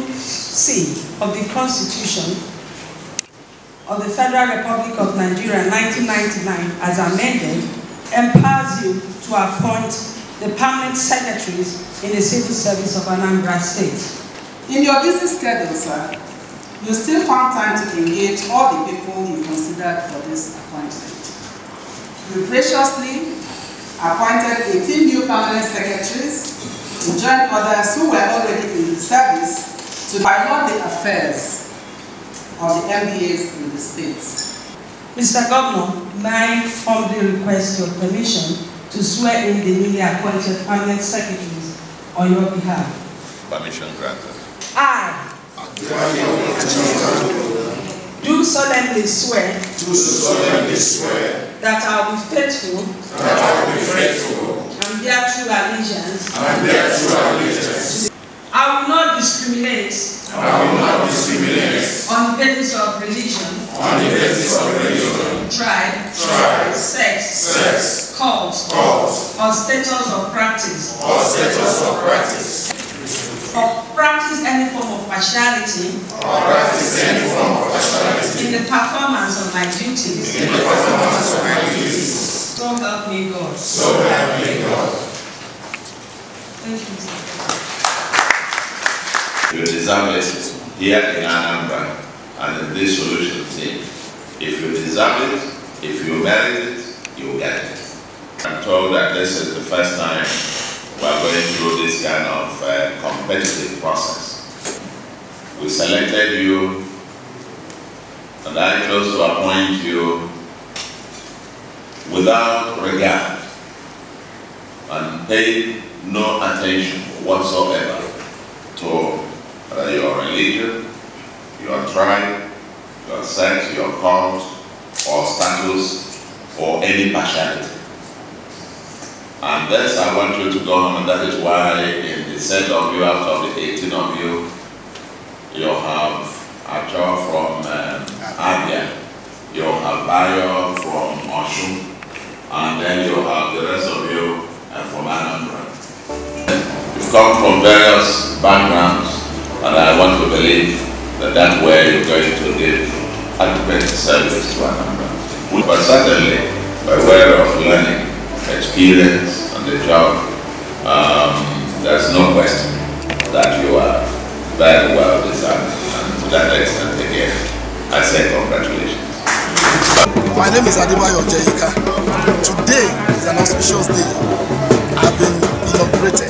2C of the Constitution of the Federal Republic of Nigeria 1999 as amended empowers you to appoint the permanent secretaries in the civil service of Anambra State. In your busy schedule, sir, you still found time to engage all the people you considered for this appointment. You graciously appointed 18 new permanent secretaries to join others who were already in the service to pilot the affairs of the MDAs in the state. Mr. Governor, may I formally request your permission to swear in the newly appointed permanent secretaries on your behalf. Permission granted. I do solemnly swear do solemnly swear that I will be faithful that I will be faithful and bear true allegiance. and bear true allegiance. I will not discriminate I will not discriminate on the basis of religion, on the basis of religion, tribe, Tribe, sex, sex, cult, cause, or status of practice, or status of practice, or practice any form of partiality or practice any form of partiality in the performance of my duties. in the performance of my duties. So help me God. So help me God. Thank you. You deserve it here in Anambra and this solution team. If you deserve it, if you merit it, you get it. I'm told that this is the first time we're going through this kind of uh, competitive process. We selected you and I chose to appoint you without regard and paid no attention whatsoever to uh, your religion, your tribe, your sex, your cult, or status, or any partiality. And this I want you to go on, and that is why in the set of you, out of the 18 of you, you have Achor from um, Abia, you have Bayo from Osun, and then you have the rest of you uh, from Anambra. You've come from various backgrounds, and I want to that that way you're going to give adequate service to Anambra. But certainly, by way of learning, experience, and the job, um, there's no question that you are very well deserved. And to that extent, again, I say congratulations. My name is Adebayo Ojeyinka. Today is an auspicious day. I've been inaugurated,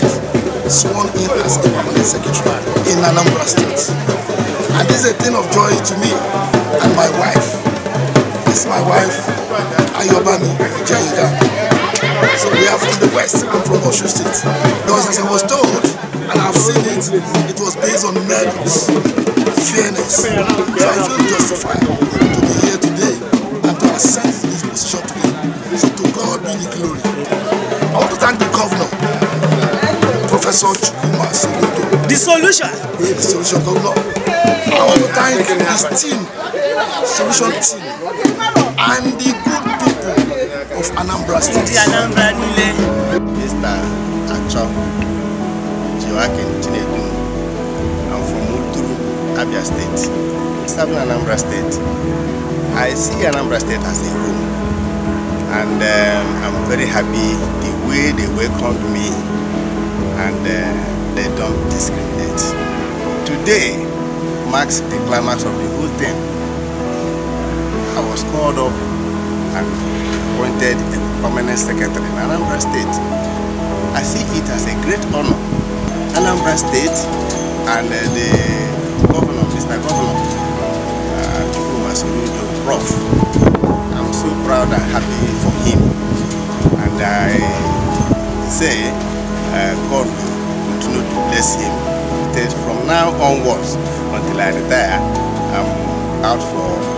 sworn in as a permanent secretary in Anambra State. And this is a thing of joy to me and my wife. Is my wife, Ayobami Jeyika. So we are from the west, I'm from Osho State. Because as I was told, and I've seen it, it was based on merits, fairness. So I feel justified to be here today and to ascend to this position today. So to God be the glory. I want to thank the governor, The solution. the solution governor. I want to thank his team, solution team, and the good people of Anambra State. Anambra niile. Mr. Acho Joaquin Chinedu. I'm from Muturu, Abia State. Serving Anambra State. I see Anambra State as a home. And um, I'm very happy the way they welcomed me and uh, they don't discriminate. Today marks the climax of the whole thing. I was called up and appointed a permanent secretary in Anambra State. I see it as a great honor. Anambra State and uh, the governor, Mr. Governor, uh, Prof. I'm so proud and happy for him. And I say uh, God will continue to bless him. That From now onwards, until I retire, I'm out for